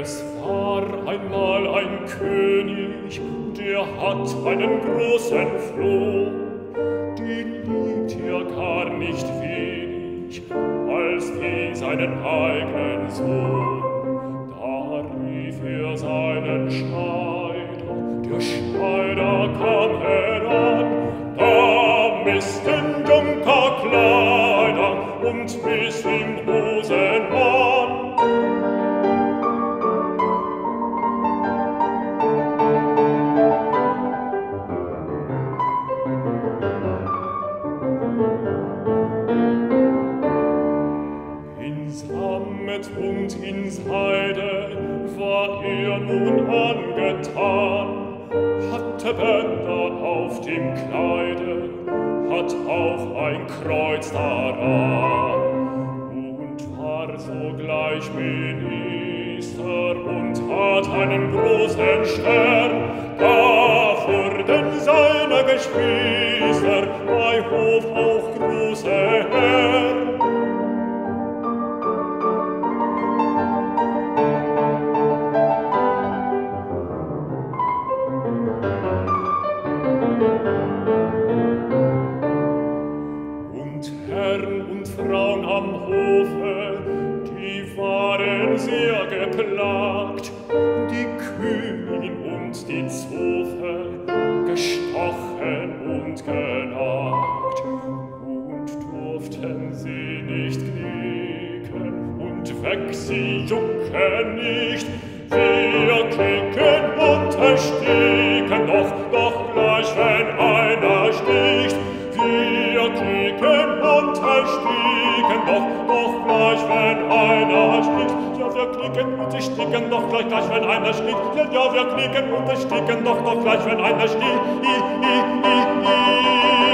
Es war einmal ein König, der hat einen großen Floh. Den liebt er gar nicht wenig, als wie seinen eigenen Sohn. Da rief er seinen Schneider, der Schneider kam heran. Da missten Junker Kleider und miss im Hosenmann. Gold und ins Seide war er nun angetan, hatte er Bänder auf dem Kleide, hat auch ein Kreuz daran. Und war sogleich Minister und hat einen großen Stern, da wurden seine Gespießer bei Hof auch große Und Herren und Frauen am Hofe, die waren sehr geplagt, die Königin und die Zofe, gestochen und genagt, und durften sie nicht knicken, und weg sie jucken nicht, noch, doch gleich, wenn einer schlägt. Ja, wir knicken und sie sticken, doch gleich, gleich, wenn einer schlägt. Ja, wir knicken und sie sticken, doch, doch gleich, wenn einer schlägt. I, i, i, i.